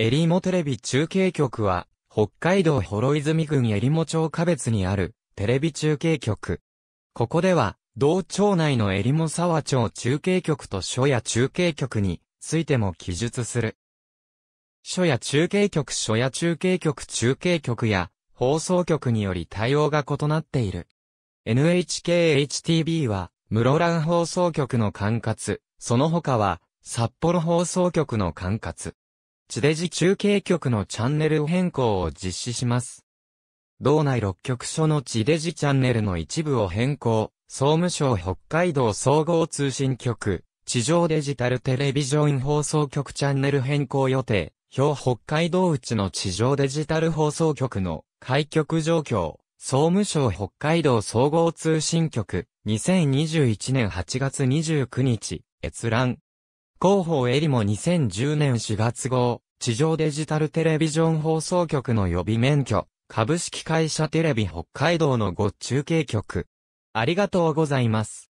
エリモテレビ中継局は、北海道幌泉郡エリモ町下別にある、テレビ中継局。ここでは、同町内のエリモ沢町中継局と所や中継局についても記述する。所や中継局所や中継局中継局や放送局により対応が異なっている。NHK-HTB は室蘭放送局の管轄、その他は札幌放送局の管轄。地デジ中継局のチャンネル変更を実施します。道内6局所の地デジチャンネルの一部を変更、総務省北海道総合通信局、地上デジタルテレビジョン放送局チャンネル変更予定、表北海道内の地上デジタル放送局の開局状況、総務省北海道総合通信局、2021年8月29日、閲覧。広報エリも2010年4月号、地上デジタルテレビジョン放送局の予備免許、株式会社テレビ北海道のご中継局。ありがとうございます。